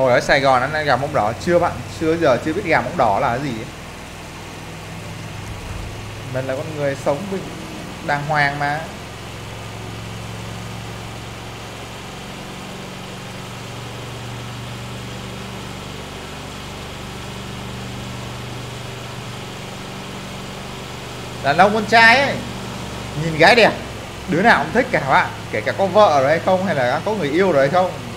hồi ở Sài Gòn ăn gà móng đỏ. Chưa bạn, chưa giờ chưa biết gà móng đỏ là cái gì. Ấy. mình là con người sống bình đàng hoàng mà. Đàn ông con trai ấy, nhìn gái đẹp, đứa nào cũng thích cả bạn, kể cả có vợ rồi hay không, hay là có người yêu rồi hay không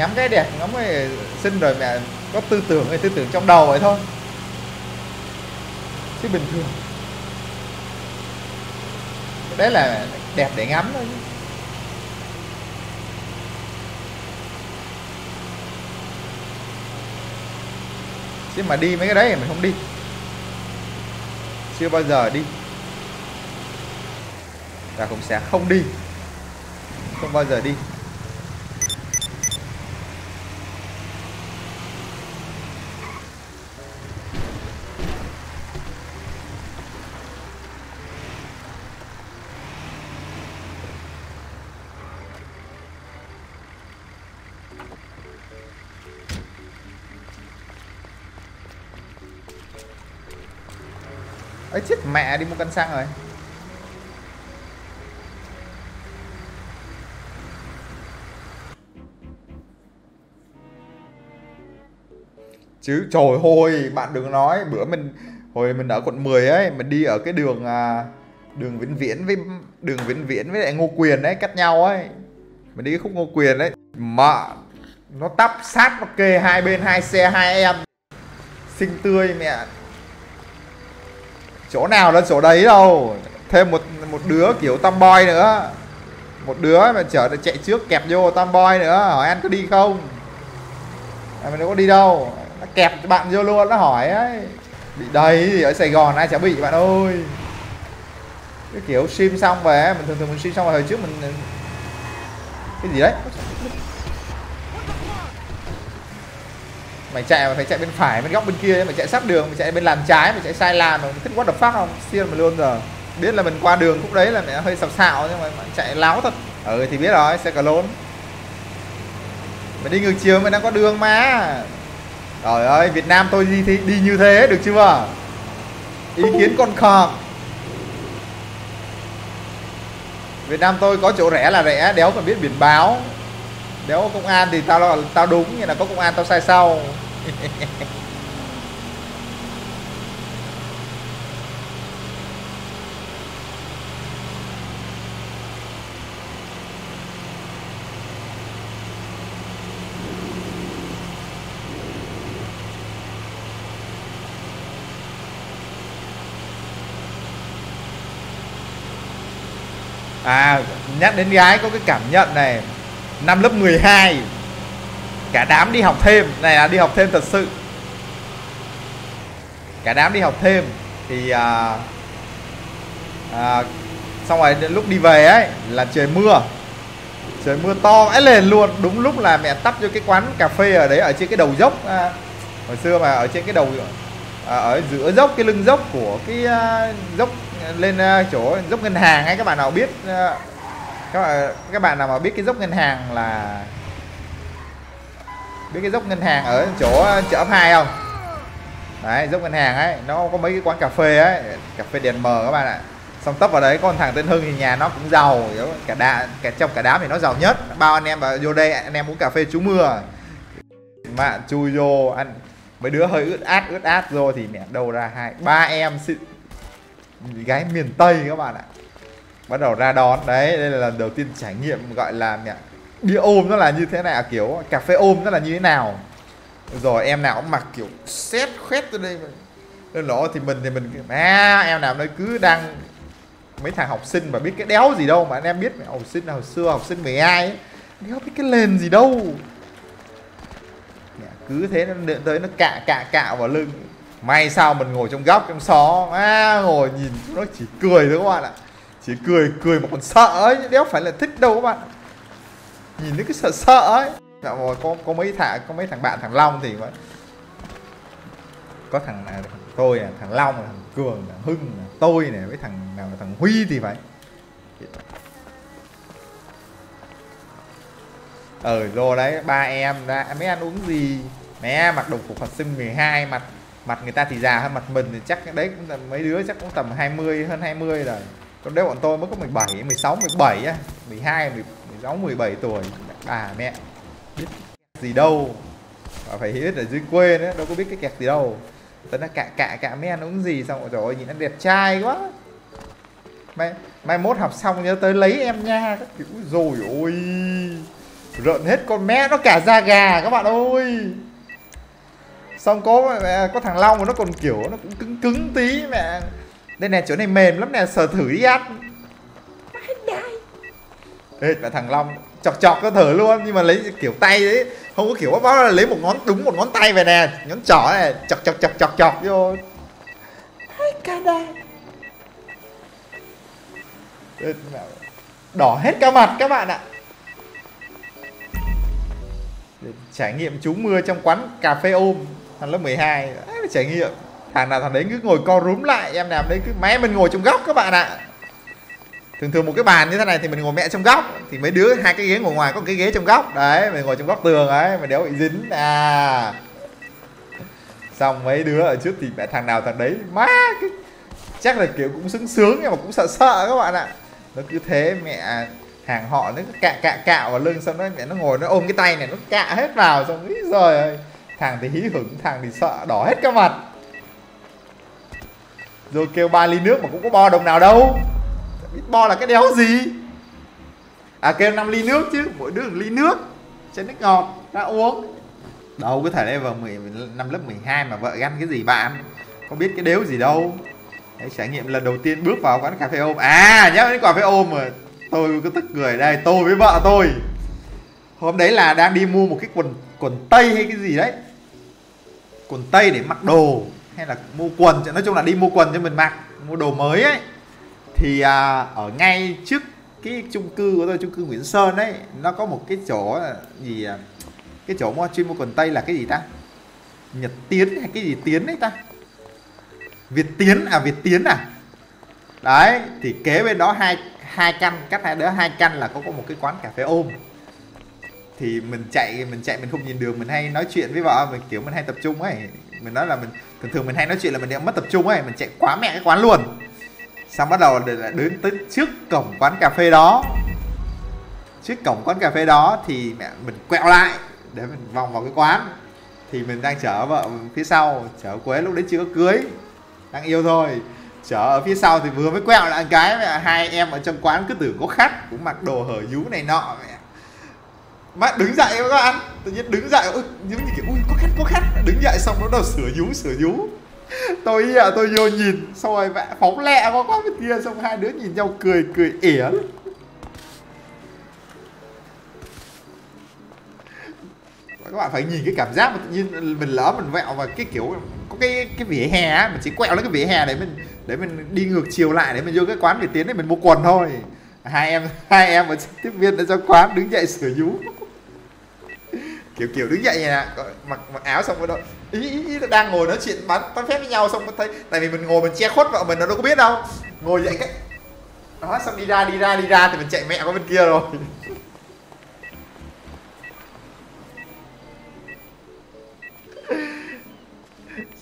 ngắm cái đẹp, ngắm cái xinh rồi mẹ có tư tưởng hay tư tưởng trong đầu vậy thôi. Chứ bình thường. Đấy là đẹp để ngắm thôi chứ mà đi mấy cái đấy thì mình không đi. Chưa bao giờ đi. Và cũng sẽ không đi. Không bao giờ đi. Ấy chết mẹ đi mua cân xăng rồi. Chứ trời hồi bạn đừng nói bữa mình hồi mình ở quận 10 ấy mình đi ở cái đường à, đường Vĩnh Viễn với đường Vĩnh Viễn với lại Ngô Quyền ấy cắt nhau ấy. Mình đi cái khúc Ngô Quyền ấy. Mà nó tắp sát nó kề hai bên hai xe hai em. Xinh tươi mẹ chỗ nào là chỗ đấy đâu. Thêm một một đứa kiểu tomboy nữa. Một đứa mà chở chạy trước kẹp vô tomboy nữa. Hỏi anh có đi không? À, mình đâu có đi đâu. Nó kẹp bạn vô luôn nó hỏi ấy. Bị đầy gì ở sài gòn ai chả bị bạn ơi. Cái kiểu sim xong về mình thường thường mình sim xong rồi hồi trước mình cái gì đấy? Mày chạy mà phải chạy bên phải bên góc bên kia mày chạy sát đường mày chạy bên làn trái mày chạy sai làn mà thích what the fuck không? Xiên mà luôn giờ biết là mình qua đường khúc đấy là mẹ hơi sập sạo nhưng mà mày chạy láo thật. Ừ thì biết rồi xe cả lôn. Mày đi ngược chiều mày đang có đường mà. Trời ơi việt nam tôi đi, thì đi như thế được chưa? Ý kiến con khờ việt nam tôi có chỗ rẻ là rẻ đéo còn biết biển báo nếu có công an thì tao tao đúng như là có công an tao sai sau. À nhắc đến gái có cái cảm nhận này. Năm lớp 12 Cả đám đi học thêm. Này là đi học thêm thật sự. Cả đám đi học thêm. Thì à, à, Xong rồi lúc đi về ấy Là trời mưa. Trời mưa to ấy lên luôn. Đúng lúc là mẹ tắp cho cái quán cà phê ở đấy Ở trên cái đầu dốc à, Hồi xưa mà ở trên cái đầu à, Ở giữa dốc cái lưng dốc của cái à, dốc lên à, chỗ dốc ngân hàng ấy các bạn nào biết à, các bạn các bạn nào mà biết cái dốc ngân hàng là biết cái dốc ngân hàng ở chỗ chợ ấp hai không? Đấy dốc ngân hàng ấy nó có mấy cái quán cà phê ấy cà phê đèn mờ các bạn ạ. Xong tấp vào đấy con thằng tên hưng thì nhà nó cũng giàu cả đá cả trong cả đám thì nó giàu nhất. Bao anh em vào vô đây anh em uống cà phê chú mưa. Mà chui vô ăn mấy đứa hơi ướt át ướt át rồi thì mẹ đầu ra hai ba em xịn, gái miền tây các bạn ạ bắt đầu ra đón. Đấy đây là lần đầu tiên trải nghiệm gọi là mẹ đi ôm nó là như thế nào à, kiểu cà phê ôm nó là như thế nào. Rồi em nào cũng mặc kiểu xét khoét tới đây. Nên nó thì mình thì mình à em nào nó cứ đang mấy thằng học sinh mà biết cái đéo gì đâu mà anh em biết học sinh hồi xưa học sinh 12 ấy đéo biết cái lên gì đâu. Cứ thế nó điện tới nó cạ cạ cạ vào lưng. May sao mình ngồi trong góc trong xó à, ngồi nhìn nó chỉ cười thôi các bạn ạ chỉ cười cười mà còn sợ ấy đéo phải là thích đâu các bạn. Nhìn nó cái sợ sợ ấy. Dạ rồi có có mấy thằng có mấy thằng bạn thằng long thì vậy có thằng này thằng tôi à, thằng long thằng cường thằng hưng tôi này với thằng nào là thằng huy thì phải. Ờ rồi đấy ba em đã mấy ăn uống gì? Mẹ mặc đồng phục học sinh 12 mặt mặt người ta thì già hơn mặt mình thì chắc đấy cũng là mấy đứa chắc cũng tầm 20 hơn 20 rồi còn đấy bọn tôi mới có 17 16 17 á 12 16 17 tuổi bà mẹ biết gì đâu. Mà phải biết ở dưới quê nữa đâu có biết cái kẹt gì đâu. Tớ nó cạ cạ cạ mấy ăn uống gì xong rồi trời ơi nhìn nó đẹp trai quá. Mai mai mốt học xong nhớ tới lấy em nha các kiểu. Rồi ôi rợn hết con mẹ nó cả da gà các bạn ơi. Xong có mẹ, có thằng long nó còn kiểu nó cũng cứng cứng tí mẹ đây này chỗ này mềm lắm nè sờ thử đi ăn. Ê, mẹ thằng long chọc chọc nó thử luôn nhưng mà lấy kiểu tay đấy không có kiểu bao là lấy một ngón đúng một ngón tay về nè ngón trỏ này chọc chọc chọc chọc chọc vô. Hai ca đa đỏ hết cả mặt các bạn ạ. Để trải nghiệm trú mưa trong quán cà phê ôm thằng lớp 12 Đấy, trải nghiệm thằng nào thằng đấy cứ ngồi co rúm lại, em nào đấy cứ, mẹ mình ngồi trong góc các bạn ạ. Thường thường một cái bàn như thế này thì mình ngồi mẹ trong góc, thì mấy đứa hai cái ghế ngồi ngoài có cái ghế trong góc. Đấy, mình ngồi trong góc tường ấy mà đéo bị dính. À. Xong mấy đứa ở trước thì mẹ thằng nào thằng đấy, má cái chắc là kiểu cũng sướng sướng nhưng mà cũng sợ sợ các bạn ạ. Nó cứ thế mẹ, hàng họ nó cạ cạ cạo vào lưng, xong nó mẹ nó ngồi nó ôm cái tay này nó cạ hết vào, xong ý rồi ơi. Thằng thì hí hửng, thằng thì sợ, đỏ hết cả mặt rồi kêu ba ly nước mà cũng có bo đồng nào đâu. Biết bo là cái đéo gì? À kêu 5 ly nước chứ mỗi đứa một ly nước. Chén nước ngọt ra uống. Đâu có thể đây vào 10 năm lớp 12 mà vợ ganh cái gì bạn? Có biết cái đéo gì đâu. Đấy, trải nghiệm lần đầu tiên bước vào quán cà phê ôm. À nhớ đến cà phê ôm mà tôi cứ tức cười đây tôi với vợ tôi. Hôm đấy là đang đi mua một cái quần quần tây hay cái gì đấy. Quần tây để mặc đồ hay là mua quần nói chung là đi mua quần cho mình mặc mua đồ mới ấy. Thì à, ở ngay trước cái chung cư của tôi chung cư Nguyễn Sơn ấy nó có một cái chỗ gì à? cái chỗ mua chuyên mua quần tây là cái gì ta? Nhật Tiến hay cái gì Tiến ấy ta? Việt Tiến à Việt Tiến à? Đấy thì kế bên đó hai hai căn cách hai đứa hai căn là có có một cái quán cà phê ôm. Thì mình chạy mình chạy mình không nhìn đường mình hay nói chuyện với vợ mình kiểu mình hay tập trung ấy mình nói là mình thường thường mình hay nói chuyện là mình mất tập trung ấy, mình chạy quá mẹ cái quán luôn. Xong bắt đầu đến tới trước cổng quán cà phê đó. Trước cổng quán cà phê đó thì mẹ mình quẹo lại để mình vòng vào cái quán. Thì mình đang chở vợ phía sau, chở quế lúc đấy chưa có cưới. Đang yêu thôi. Chở ở phía sau thì vừa mới quẹo lại cái mẹ, hai em ở trong quán cứ tưởng có khách, cũng mặc đồ hở nhú này nọ mẹ má đứng dậy các bạn. Tự nhiên đứng dậy ôi giống như kiểu ui có khách có khách. Đứng dậy xong nó đầu sửa nhú sửa nhú, tôi à, tôi vô nhìn xong rồi mẹ phóng lẹ qua qua bên kia xong hai đứa nhìn nhau cười cười ỉa. Các bạn phải nhìn cái cảm giác mà tự nhiên mình lỡ mình vẹo và cái kiểu có cái cái vỉa hè á mình chỉ quẹo lên cái vỉa hè để mình để mình đi ngược chiều lại để mình vô cái quán để tiến để mình mua quần thôi. Hai em hai em ở tiếp viên ở trong quán đứng dậy sửa nhú kiểu kiểu đứng dậy nè mặc mặc áo xong rồi đó. Ý, ý, ý đang ngồi nói chuyện bán bán phép với nhau xong có thấy tại vì mình ngồi mình che khuất vợ mình nó đâu có biết đâu. Ngồi dậy cái đó xong đi ra đi ra đi ra thì mình chạy mẹ qua bên kia rồi.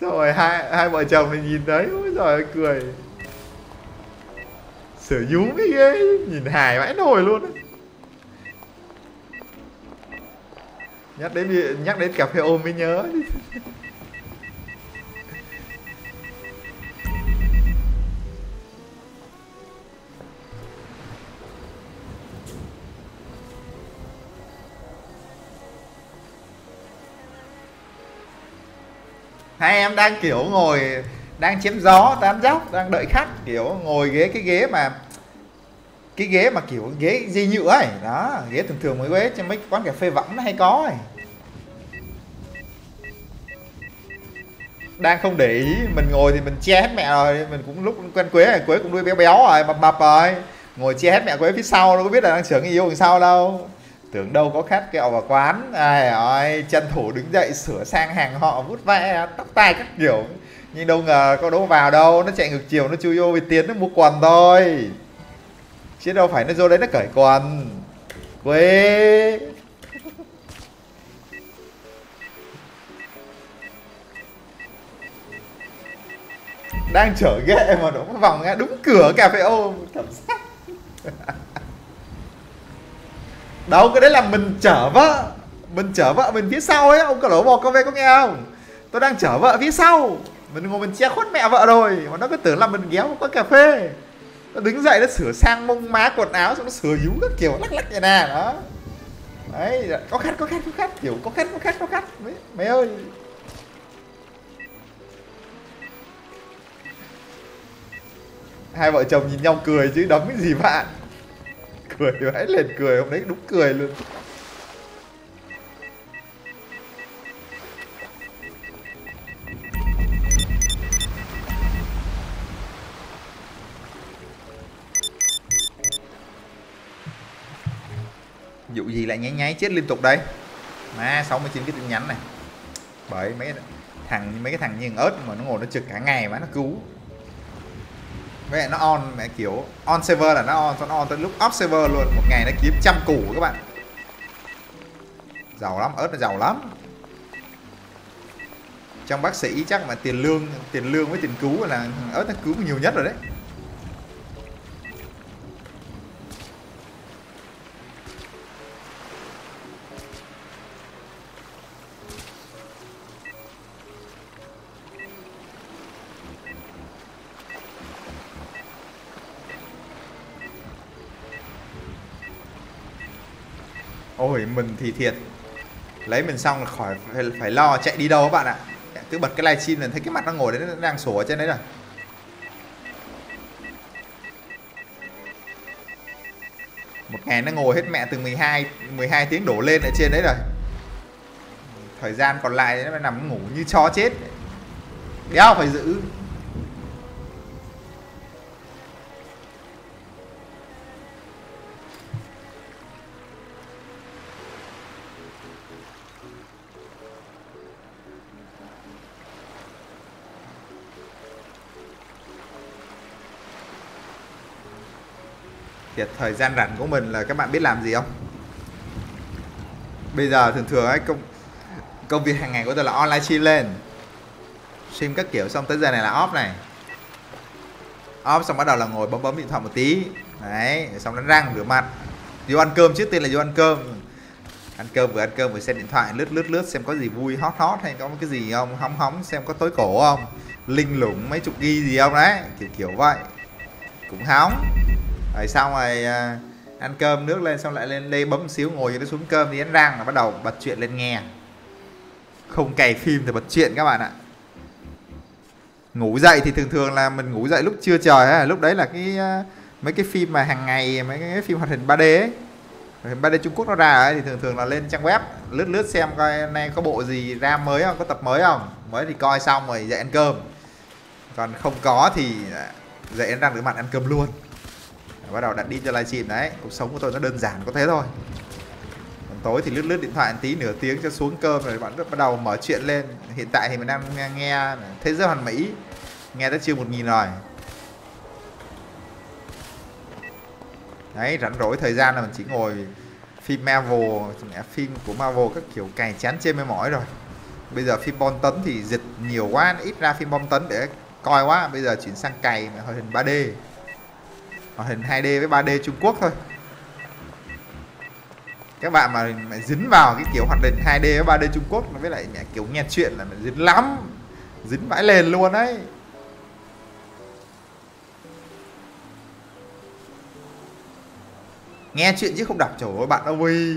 Rồi hai hai vợ chồng thì nhìn thấy ôi giời cười. Sửa nhúm cái ghê nhìn hài vãi nồi luôn ấy. Nhắc đến nhắc đến cà phê ôm mới nhớ. Hai em đang kiểu ngồi, đang chém gió, tán dốc đang đợi khách, kiểu ngồi ghế cái ghế mà cái ghế mà kiểu ghế dây nhựa ấy, đó, ghế thường thường mới ghế trên mấy quán cà phê võng nó hay có ấy. Đang không để ý, mình ngồi thì mình che hết mẹ rồi, mình cũng lúc quen quế này quế cũng đuôi béo béo rồi, mập mập rồi. Ngồi che hết mẹ quế phía sau, đâu có biết là đang trưởng yêu đằng sau đâu. Tưởng đâu có khách kẹo vào quán, ai ơi, chân thủ đứng dậy sửa sang hàng họ, vút ve, tóc tai các kiểu. Nhưng đâu ngờ có đâu vào đâu, nó chạy ngược chiều, nó chui vô vì tiến, nó mua quần thôi chứ đâu phải nó vô đấy nó cởi quần. Quê đang chở ghẹ mà nó vòng ra đúng cửa cà phê ô, cảm giác. Đâu, cái đấy là mình chở vợ. Mình chở vợ mình phía sau ấy, ông cả lỗ bò cà phê có nghe không? Tôi đang chở vợ phía sau. Mình ngồi mình che khuất mẹ vợ rồi, mà nó cứ tưởng là mình ghéo có cà phê nó đứng dậy nó sửa sang mông má quần áo xong nó sửa dú các kiểu lắc lắc vậy nè đó. Đấy dạ, có khách có khách có khách kiểu có khách có khách có khách mấy, mấy ơi. Hai vợ chồng nhìn nhau cười chứ đấm cái gì bạn? Cười vãi lên cười hôm đấy đúng cười luôn. Lại nháy nháy chết liên tục đây. Mà 69 cái tin nhắn này. Bởi mấy thằng, mấy cái thằng như ớt mà nó ngồi nó trực cả ngày mà nó cứu. Mẹ nó on, mẹ kiểu on server là nó on nó on tới lúc off server luôn. Một ngày nó kiếm trăm củ các bạn. Giàu lắm, ớt nó giàu lắm. Trong bác sĩ chắc mà tiền lương tiền lương với tiền cứu là ớt nó cứu nhiều nhất rồi đấy. Ôi mình thì thiệt. Lấy mình xong là khỏi phải, phải lo chạy đi đâu các bạn ạ. Cứ bật cái livestream là thấy cái mặt nó ngồi đấy nó đang sổ ở trên đấy rồi. Một ngày nó ngồi hết mẹ từ 12 12 tiếng đổ lên ở trên đấy rồi. Thời gian còn lại nó nằm ngủ như chó chết. Đéo phải giữ. Thì thời gian rảnh của mình là các bạn biết làm gì không? Bây giờ thường thường ấy, công công việc hàng ngày của tôi là online stream lên. Stream các kiểu xong tới giờ này là off này. Off xong bắt đầu là ngồi bấm bấm điện thoại một tí. Đấy, xong đánh răng rửa mặt. Vô ăn cơm, trước tiên là vô ăn cơm. Ăn cơm vừa ăn cơm vừa xem điện thoại, lướt lướt lướt xem có gì vui, hot hot hay có cái gì không, hóng hóng xem có tối cổ không linh lủng mấy chục ghi gì không đấy, kiểu kiểu vậy. Cũng hóng rồi xong rồi à, ăn cơm nước lên xong lại lên đây bấm xíu ngồi cho nó xuống cơm đi đánh răng là bắt đầu bật chuyện lên nghe. Không cày phim thì bật chuyện các bạn ạ. Ngủ dậy thì thường thường là mình ngủ dậy lúc trưa trời ấy, lúc đấy là cái à, mấy cái phim mà hàng ngày mấy cái phim hoạt hình 3D ấy. Hình 3D Trung Quốc nó ra ấy, thì thường thường là lên trang web lướt lướt xem coi nay có bộ gì ra mới không có tập mới không. Mới thì coi xong rồi dậy ăn cơm. Còn không có thì à, dậy ăn răng rửa mặt ăn cơm luôn bắt đầu đặt đi cho livestream đấy. Cuộc sống của tôi nó đơn giản có thế thôi. Còn tối thì lướt lướt điện thoại một tí nửa tiếng cho xuống cơm rồi bạn bắt đầu mở chuyện lên. Hiện tại thì mình đang nghe, nghe thế giới hoàn mỹ. Nghe tới chưa một nghìn rồi. Đấy rảnh rỗi thời gian là mình chỉ ngồi phim Marvel phim của Marvel các kiểu cày chán trên mê mỏi rồi. Bây giờ phim bom tấn thì dịch nhiều quá ít ra phim bom tấn để coi quá. Bây giờ chuyển sang cày mà hình 3D hoạt hình 2D với 3D Trung Quốc thôi. Các bạn mà, mà dính vào cái kiểu hoạt hình 2D với 3D Trung Quốc nó với lại kiểu nghe chuyện là mình dính lắm. Dính vãi lên luôn đấy. Nghe chuyện chứ không đọc trời ơi bạn ơi.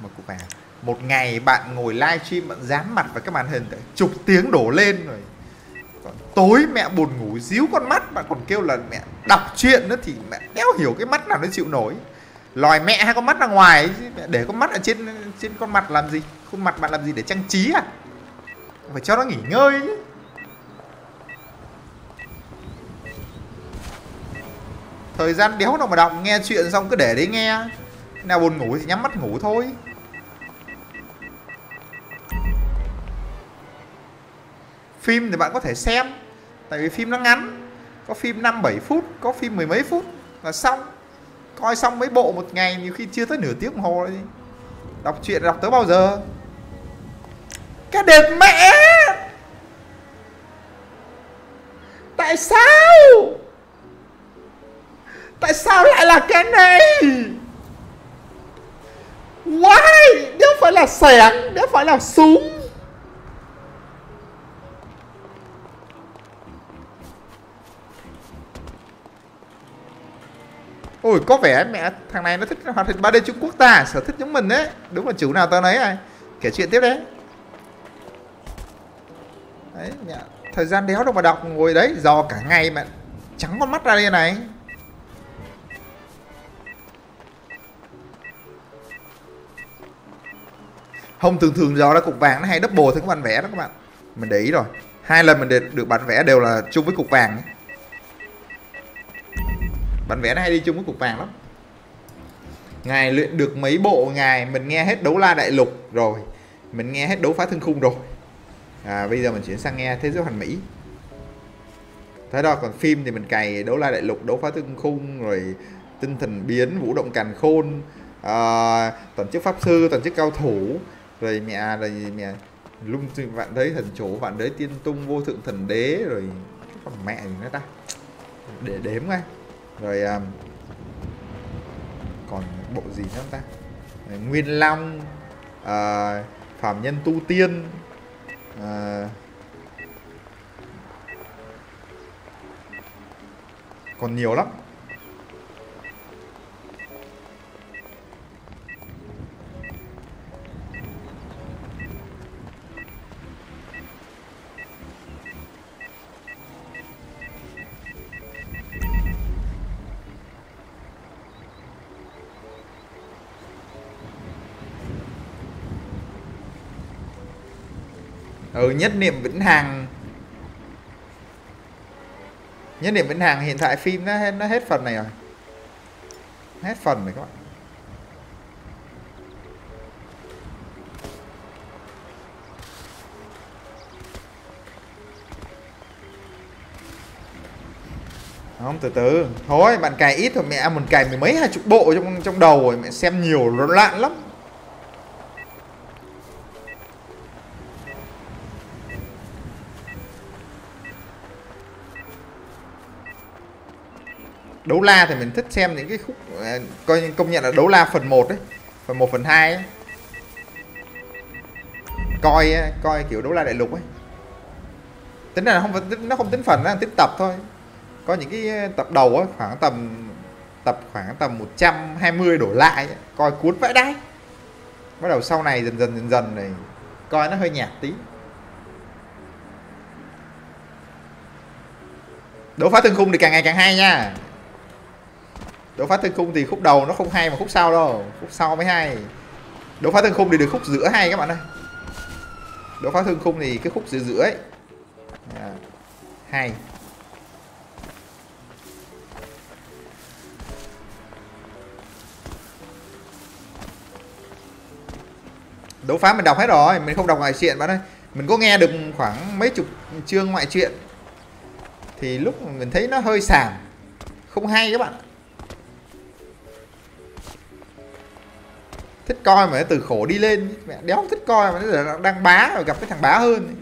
Một cụ bà một ngày bạn ngồi livestream bạn dám mặt vào cái màn hình chục tiếng đổ lên rồi tối mẹ buồn ngủ díu con mắt bạn còn kêu là mẹ đọc chuyện nữa thì mẹ đéo hiểu cái mắt nào nó chịu nổi. Lòi mẹ hay con mắt ra ngoài ấy, để con mắt ở trên trên con mặt làm gì? Khuôn mặt bạn làm gì để trang trí à? Phải cho nó nghỉ ngơi chứ thời gian đéo nào mà đọc nghe chuyện xong cứ để đấy nghe. Nào buồn ngủ thì nhắm mắt ngủ thôi. Phim thì bạn có thể xem, tại vì phim nó ngắn, có phim năm bảy phút, có phim mười mấy phút là xong. Coi xong mấy bộ một ngày, nhiều khi chưa tới nửa tiếng đồng hồ đi đọc truyện, đọc tới bao giờ? Cái đệt mẹ! Tại sao? Tại sao lại là cái này? Why? Nếu phải là sẻng, nếu phải là súng Ôi, có vẻ mẹ thằng này nó thích hoạt hình 3D Trung Quốc ta, Sở thích giống mình đấy Đúng là chủ nào tao nấy à Kể chuyện tiếp đấy. Đấy mẹ Thời gian đéo đâu mà đọc, ngồi đấy, Dò cả ngày mà Trắng con mắt ra đây này. Không thường thường dò ra cục vàng nó hay double thôi, các bạn vẽ đó các bạn. Mình để ý rồi. Hai lần mình được bản vẽ đều là chung với cục vàng ấy. Bản vẽ nó hay đi chung với cục vàng lắm. Ngài luyện được mấy bộ Ngài mình nghe hết đấu la đại lục rồi Mình nghe hết đấu phá thương khung rồi. À, Bây giờ mình chuyển sang nghe thế giới hoàn mỹ. Thế đó còn phim thì mình cày đấu la đại lục đấu phá thương khung rồi tinh thần biến vũ động càn khôn ờ, à, toàn chức pháp sư toàn chức cao thủ rồi mẹ rồi mẹ lung vạn đấy thần chủ vạn đế tiên tung vô thượng thần đế rồi còn mẹ gì nữa ta? Để đếm ngay rồi um, còn bộ gì nữa ta? Nguyên long uh, phạm nhân tu tiên uh, còn nhiều lắm. Ừ nhất niệm vĩnh hằng. Nhất niệm vĩnh hằng hiện tại phim nó hết, nó hết phần này rồi. Hết phần rồi các bạn. Không từ từ. Thôi bạn cài ít thôi. Mẹ mình cài mười mấy hai chục bộ trong trong đầu rồi. Mẹ xem nhiều loạn lắm. Đấu la thì mình thích xem những cái khúc à, coi công nhận là đấu la phần 1 đấy phần 1 phần 2 ấy. coi coi kiểu đấu la đại lục ấy tính là không nó không tính phần nó tính tập thôi có những cái ờ, tập đầu ấy, khoảng tầm tập khoảng tầm 120 đổ lại ấy. coi cuốn vãi đấy. bắt đầu sau này dần dần dần dần này coi nó hơi nhạt tí đấu phá thương khung thì càng ngày càng hay nha đấu phá thương khung thì khúc đầu nó không hay mà khúc sau đâu. Khúc sau mới hay. Đấu phá thương khung thì được khúc giữa hay các bạn ơi. Đấu phá thương khung thì cái khúc giữa giữa ấy. À, hay. Đấu phá mình đọc hết rồi mình không đọc ngoại truyện bạn ơi. Mình có nghe được khoảng mấy chục chương ngoại truyện thì lúc mình thấy nó hơi sảng. Không hay các bạn thích coi mà từ khổ đi lên. Mẹ đéo thích coi mà nó đang bá rồi gặp cái thằng bá hơn.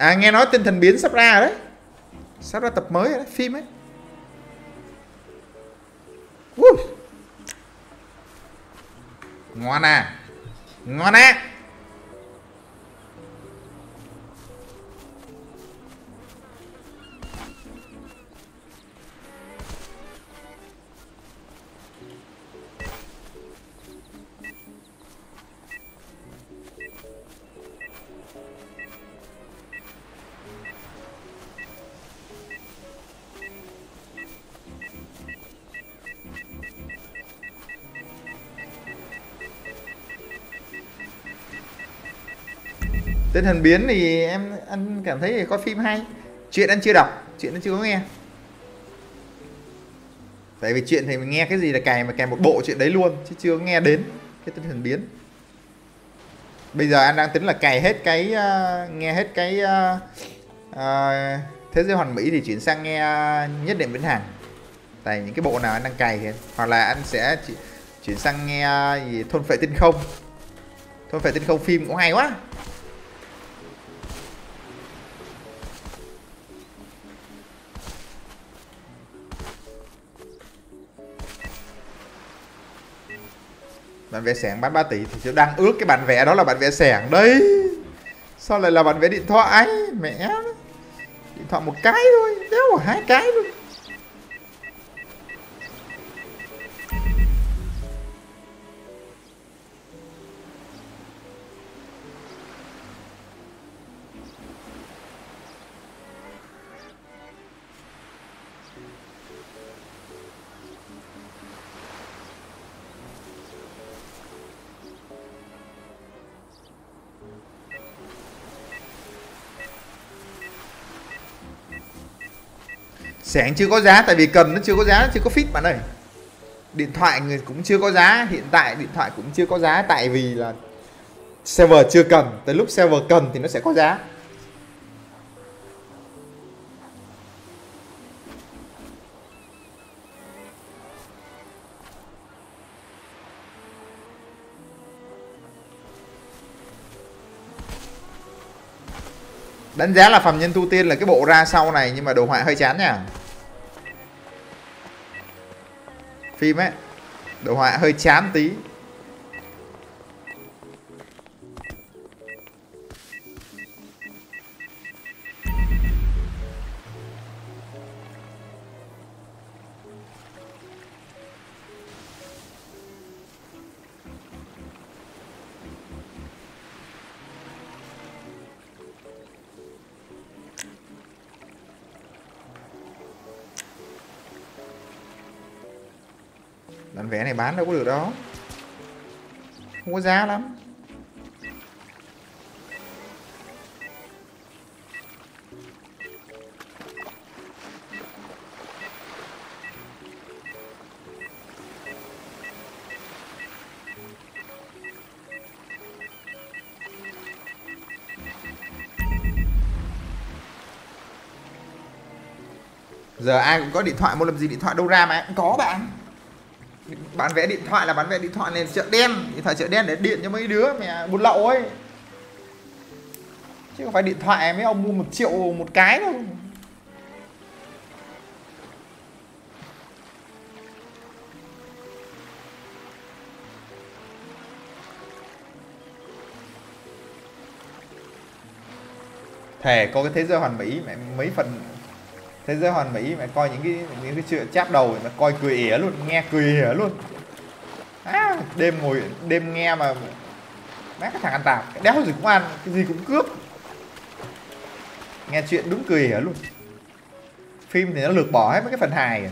À nghe nói tinh thần biến sắp ra đấy. Sắp ra tập mới đấy, phim ấy. Woo. ngon à. Ngon à. Tên thần biến thì em anh cảm thấy có phim hay. Chuyện anh chưa đọc chuyện anh chưa có nghe. Tại vì chuyện thì mình nghe cái gì là cài mà cài một bộ chuyện đấy luôn chứ chưa nghe đến cái tên thần biến. Bây giờ anh đang tính là cài hết cái uh, nghe hết cái uh, uh, thế giới hoàn mỹ thì chuyển sang nghe nhất định vĩnh hằng. Tại những cái bộ nào anh đang cài thì hoặc là anh sẽ chuyển sang nghe gì thôn phệ tinh không. Thôn phệ tinh không phim cũng hay quá. Bản vẽ sẻng bán 3 tỷ thì tôi đang ước cái bản vẽ đó là bản vẽ sẻng đấy. Sao lại là bản vẽ điện thoại? Mẹ, điện thoại một cái thôi, đéo hai cái luôn Sẻng chưa có giá tại vì cần nó chưa có giá, chưa có fit bạn ơi. Điện thoại người cũng chưa có giá, hiện tại điện thoại cũng chưa có giá tại vì là server chưa cần, tới lúc server cần thì nó sẽ có giá. đánh giá là phẩm nhân tu tiên là cái bộ ra sau này nhưng mà đồ họa hơi chán nha phim ấy. Đồ họa hơi chán tí. Bán đâu có được đó, không có giá lắm. Giờ ai cũng có điện thoại mua làm gì điện thoại đâu ra mà cũng có bạn bán vé điện thoại là bán vé điện thoại lên chợ đen, điện thoại chợ đen để điện cho mấy đứa mẹ, buôn lậu ấy. Chứ không phải điện thoại mấy ông mua một triệu một cái đâu. Thề, có cái thế giới hoàn mỹ, mẹ, mấy phần thế giới hoàn mỹ mà coi những cái những cái chuyện cháp đầu mà coi cười ỉa luôn nghe cười ỉa luôn. À, đêm ngồi đêm nghe mà má cái thằng ăn tạp cái đéo gì cũng ăn cái gì cũng cướp. Nghe chuyện đúng cười ỉa luôn. Phim thì nó lược bỏ hết mấy cái phần hài. à.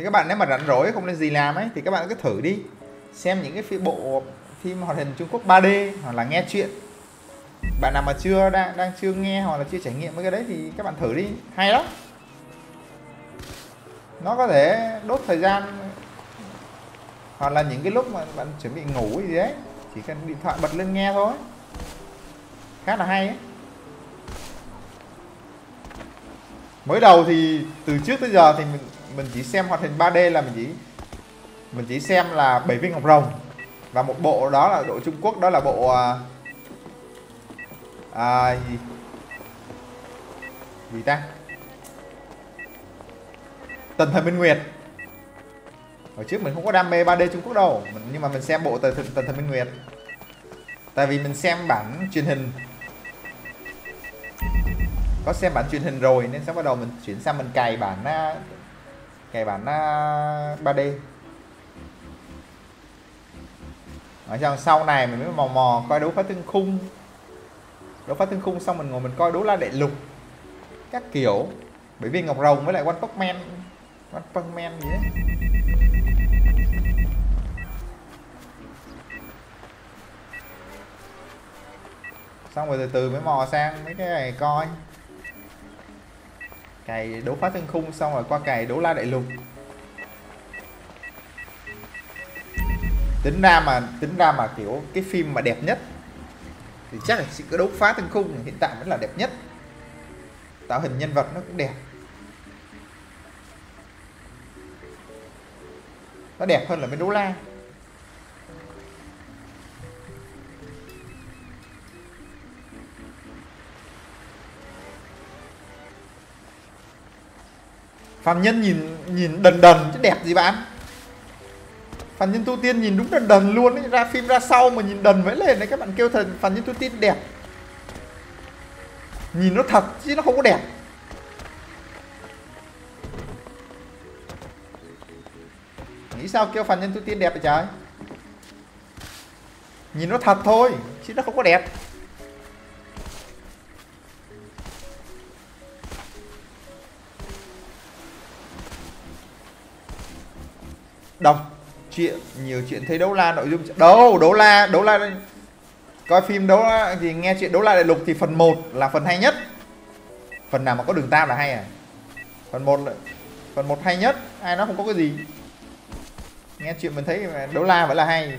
Thì các bạn nếu mà rảnh rỗi không nên gì làm ấy, thì các bạn cứ thử đi. Xem những cái phim bộ, phim hoạt hình Trung Quốc 3D hoặc là nghe chuyện. Bạn nào mà chưa, đang đang chưa nghe hoặc là chưa trải nghiệm mấy cái đấy thì các bạn thử đi. Hay lắm. Nó có thể đốt thời gian. Hoặc là những cái lúc mà bạn chuẩn bị ngủ gì đấy, chỉ cần điện thoại bật lên nghe thôi. Khá là hay ấy. Mới đầu thì từ trước tới giờ thì mình mình chỉ xem hoạt hình 3D là mình chỉ mình chỉ xem là bảy viên ngọc rồng. Và một bộ đó là đội Trung Quốc đó là bộ à, à gì? Gì ta? Tần Thần Minh Nguyệt. Hồi trước mình không có đam mê 3D Trung Quốc đâu mình, nhưng mà mình xem bộ Tần, Tần Thần Minh Nguyệt. Tại vì mình xem bản truyền hình. Có xem bản truyền hình rồi nên sẽ bắt đầu mình chuyển sang mình cài bản uh, cái bản 3D ở trong sau này mình mới mò mò coi đấu phá thương khung. Đấu phá thương khung xong mình ngồi mình coi đấu la đệ lục. Các kiểu. Bởi vì ngọc rồng với lại one punch man one punch man gì đấy. Xong rồi từ từ mới mò sang mấy cái này coi cày đấu phá thiên khung xong rồi qua cày đấu la đại lục. Tính ra mà, tính ra mà, kiểu, cái phim mà đẹp nhất thì chắc là chỉ có đấu phá thiên khung, hiện tại vẫn là đẹp nhất. Tạo hình nhân vật nó cũng đẹp. Nó đẹp hơn là bên đấu la. Phạm nhân nhìn nhìn đần đần, chứ đẹp gì bạn. Phạm nhân tu tiên nhìn đúng đần đần luôn ấy. ra phim ra sau mà nhìn đần vẫy lên đấy, các bạn kêu thần phạm nhân tu tiên đẹp. Nhìn nó thật chứ nó không có đẹp. Nghĩ sao kêu phạm nhân tu tiên đẹp vậy trời? Nhìn nó thật thôi, chứ nó không có đẹp. Đọc chuyện, nhiều chuyện, thấy đấu la, nội dung đâu, đấu la đấu la coi phim đấu la thì nghe chuyện đấu la đại lục thì phần 1 là phần hay nhất. Phần nào mà có đường tam là hay à? Phần 1 phần 1 hay nhất, ai nó không có cái gì. Nghe chuyện mình thấy đấu la vẫn là hay.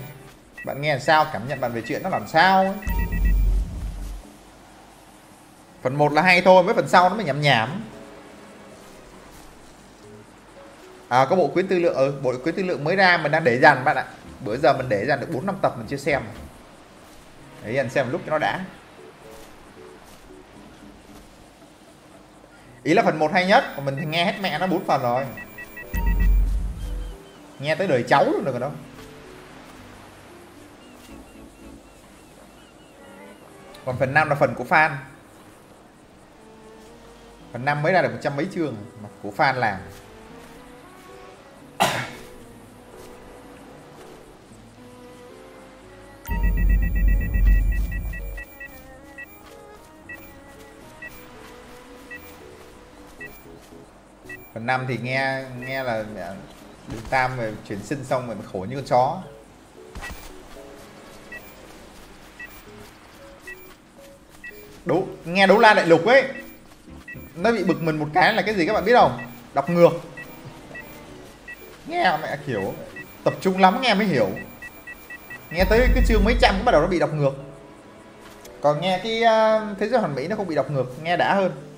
Bạn nghe sao, cảm nhận bạn về chuyện nó làm sao ấy. phần 1 là hay thôi mấy phần sau nó mới nhảm nhảm. À, có bộ quyến tư lượng ừ, bộ quyến tư lượng mới ra mình đang để dàn bạn ạ. Bữa giờ mình để dàn được bốn năm tập mình chưa xem. Để dàn xem một lúc cho nó đã. Ý là phần 1 hay nhất còn mình nghe hết mẹ nó bốn phần rồi. Nghe tới đời cháu luôn rồi đâu còn phần 5 là phần của fan. Phần 5 mới ra được một trăm mấy chương mà của fan làm. Phần năm thì nghe nghe là đường tam về chuyển sinh xong rồi khổ như con chó. Đấu nghe đấu la đại lục ấy nó bị bực mình một cái là cái gì các bạn biết không? Đọc ngược. Nghe mẹ kiểu tập trung lắm nghe mới hiểu. Nghe tới cái chương mấy trăm cũng bắt đầu nó bị đọc ngược. Còn nghe cái uh, thế giới hoàn mỹ nó không bị đọc ngược nghe đã hơn.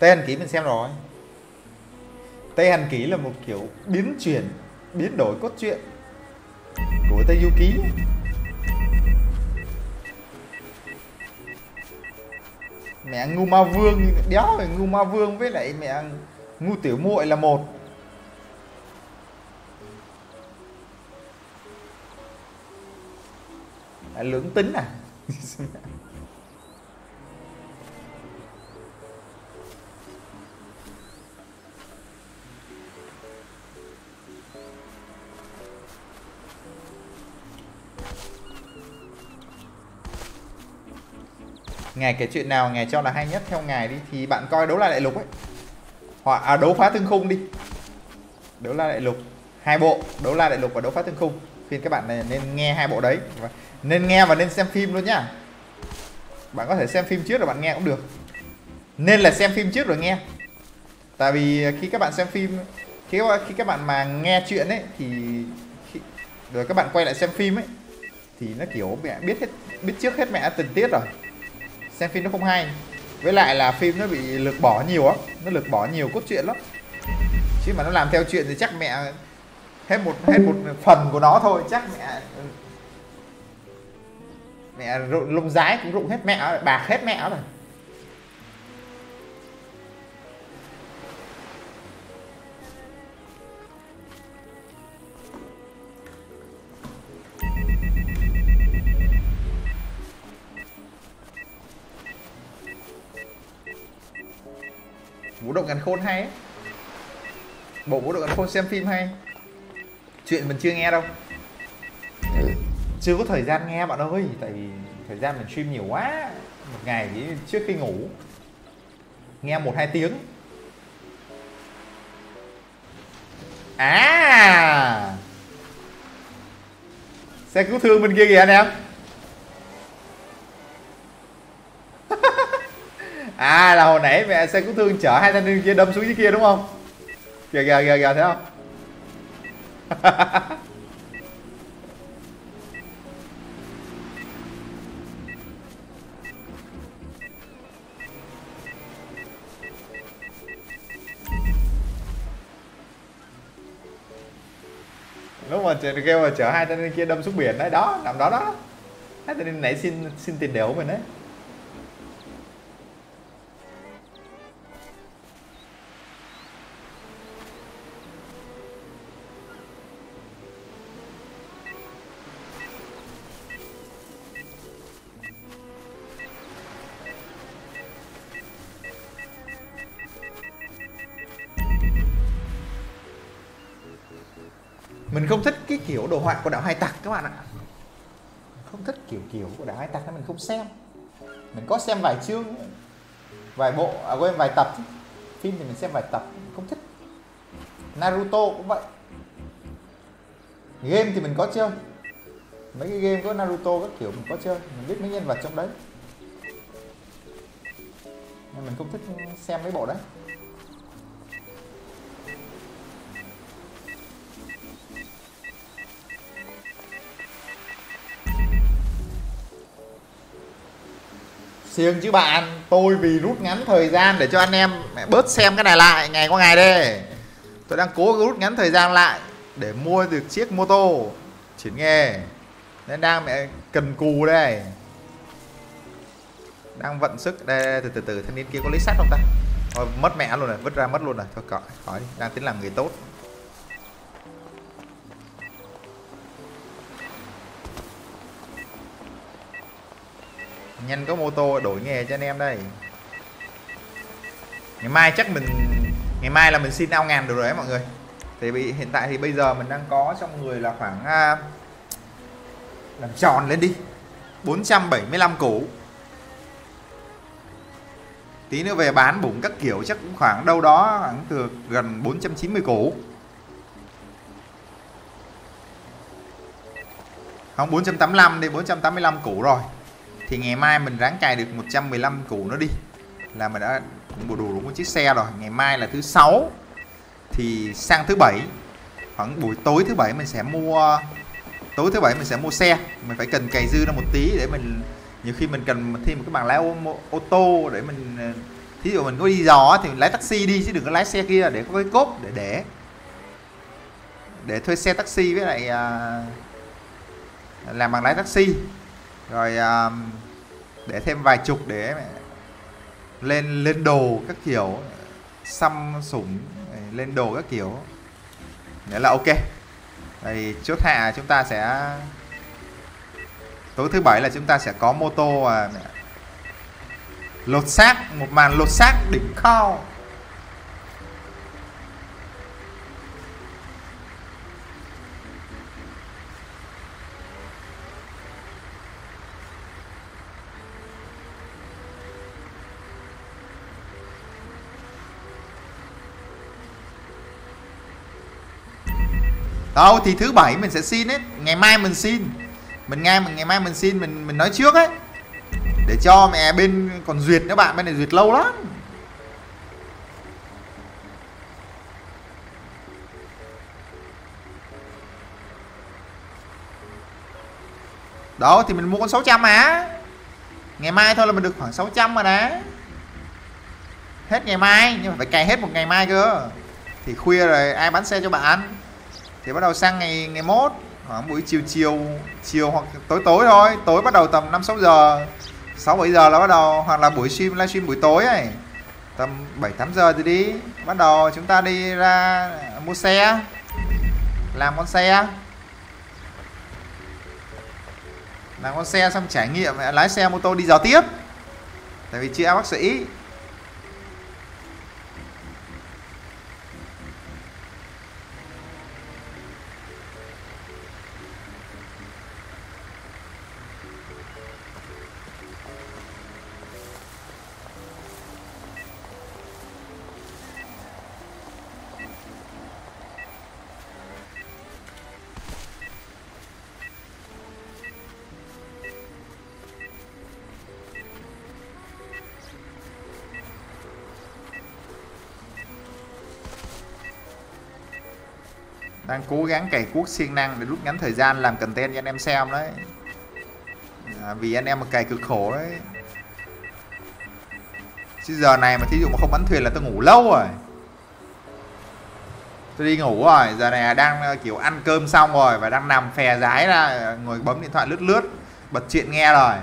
Tây Hành Ký mình xem rồi. Tây Hành Ký là một kiểu biến chuyển Biến đổi cốt truyện Của Tây Du Ký. Mẹ Ngu Ma Vương Đéo rồi Ngu Ma Vương với lại mẹ Ngu Tiểu muội là một. À, Lưỡng tính à? ngài kể chuyện nào ngài cho là hay nhất theo ngài đi thì bạn coi đấu la đại lục ấy. Hoặc à, đấu phá thương khung đi. Đấu la đại lục hai bộ đấu la đại lục và đấu phá thương khung. Khuyên các bạn này nên nghe hai bộ đấy. Nên nghe và nên xem phim luôn nhá. Bạn có thể xem phim trước rồi bạn nghe cũng được. Nên là xem phim trước rồi nghe. Tại vì khi các bạn xem phim khi khi các bạn mà nghe chuyện ấy thì khi, rồi các bạn quay lại xem phim ấy thì nó kiểu mẹ biết hết biết trước hết mẹ tình tiết rồi xem phim nó không hay. Với lại là phim nó bị lược bỏ nhiều á, nó lược bỏ nhiều cốt truyện lắm. Chứ mà nó làm theo chuyện thì chắc mẹ hết một hết một phần của nó thôi, chắc mẹ mẹ lông rái cũng rụng hết mẹ, bạc hết mẹ rồi. Vũ động ngàn khôn hay ấy. bộ vũ động ngàn khôn xem phim hay. Chuyện mình chưa nghe đâu. Chưa có thời gian nghe bạn ơi tại vì thời gian mình stream nhiều quá. Một ngày chỉ trước khi ngủ nghe một hai tiếng. À! Xe cứu thương bên kia kìa anh em à là hồi nãy mẹ xe cứu thương chở hai thanh niên kia đâm xuống dưới kia đúng không? Kìa kìa kìa kìa, thấy không? Lúc mà kêu mà chở hai thanh niên kia đâm xuống biển đấy đó, nằm đó đó. Hai thanh niên nãy xin xin tiền đều mình đấy. Kiểu đồ họa của đạo hai tặc các bạn ạ. Không thích kiểu kiểu của đạo hai tặc nên mình không xem. Mình có xem vài chương vài bộ à quên, vài tập. Phim thì mình xem vài tập không thích. Naruto cũng vậy. Game thì mình có chơi. Mấy cái game có Naruto các kiểu mình có chơi. Mình biết mấy nhân vật trong đấy. Nên mình không thích xem mấy bộ đấy. Siêng chứ bạn. Tôi vì rút ngắn thời gian để cho anh em bớt xem cái này lại, ngày qua ngày đây. Tôi đang cố rút ngắn thời gian lại để mua được chiếc mô tô. Chuyển nghề. Nên đang mẹ cần cù đây. Đang vận sức. Đây từ từ từ. Thanh niên kia có lấy sắt không ta? Thôi, mất mẹ luôn rồi. Vứt ra mất luôn rồi. Thôi khỏi khỏi đang tính làm người tốt. Nhanh có mô tô đổi nghề cho anh em đây. Ngày mai chắc mình ngày mai là mình xin ao ngàn được rồi đấy mọi người. Thì bị hiện tại thì bây giờ mình đang có trong người là khoảng à, làm tròn lên đi. 475 củ. Tí nữa về bán bụng các kiểu chắc cũng khoảng đâu đó khoảng từ gần 490 củ. Không 485 đi 485 củ rồi thì ngày mai mình ráng cài được 115 củ nó đi. Là mình đã cũng đủ đủ một chiếc xe rồi. Ngày mai là thứ sáu. Thì sang thứ bảy. Khoảng buổi tối thứ bảy mình sẽ mua tối thứ bảy mình sẽ mua xe. Mình phải cần cày dư ra một tí để mình nhiều khi mình cần thêm một cái bằng lái ô, ô tô để mình ờ, thí dụ mình có đi dò thì mình lái taxi đi chứ đừng có lái xe kia để có cái cốp để để để thuê xe taxi với lại à, làm bằng lái taxi rồi uh, để thêm vài chục để lên lên đồ các kiểu xăm sủng lên đồ các kiểu. Để là ok. Thì chốt hạ chúng ta sẽ tối thứ bảy là chúng ta sẽ có mô tô và lột xác một màn lột xác đỉnh cao. Đâu, thì thứ bảy mình sẽ xin ấy. Ngày mai mình xin. Mình nghe, mình ngày mai mình xin, mình mình nói trước ấy. Để cho mẹ bên còn duyệt nữa bạn, bên này duyệt lâu lắm. Đó thì mình mua con 600 mà. Ngày mai thôi là mình được khoảng 600 mà đã hết ngày mai, nhưng mà phải cày hết một ngày mai cơ. Thì khuya rồi, ai bán xe cho bạn? Thì bắt đầu sang ngày ngày mốt, khoảng buổi chiều chiều chiều hoặc tối tối thôi. Tối bắt đầu tầm 5 6 giờ 6 7 giờ là bắt đầu, hoặc là buổi stream livestream buổi tối ấy. Tầm 7 8 giờ thì đi. Bắt đầu chúng ta đi ra mua xe, làm con xe. Làm con xe xong trải nghiệm, lái xe mô tô đi giao tiếp. Tại vì chị bác sĩ đang cố gắng cày cuốc siêng năng để rút ngắn thời gian làm content cho anh em xem đấy. À, vì anh em mà cày cực khổ đấy. Chứ giờ này mà thí dụ mà không bắn thuyền là tôi ngủ lâu rồi. Tôi đi ngủ rồi giờ này đang ờ, kiểu ăn cơm xong rồi và đang nằm phè rái ra ngồi bấm điện thoại lướt lướt bật chuyện nghe rồi.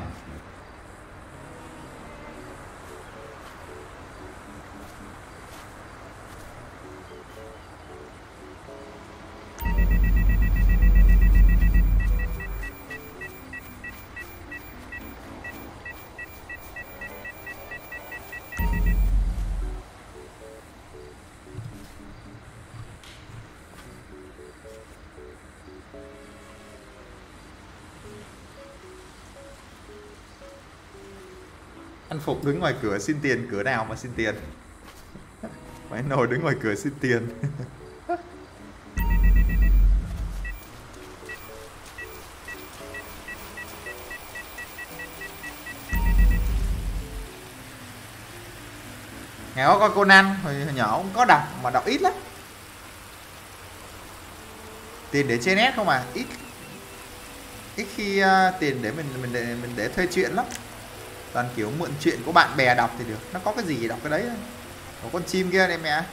Anh phục đứng ngoài cửa xin tiền. Cửa nào mà xin tiền? Mấy nồi đứng ngoài cửa xin tiền. Ngày có coi Conan hồi nhỏ cũng có đọc mà đọc ít lắm. Tiền để trên nét không à? Ít ít khi uh, tiền để mình mình để mình để thuê chuyện lắm toàn kiểu mượn chuyện của bạn bè đọc thì được. Nó có cái gì đọc cái đấy? Có con chim kia đây mẹ.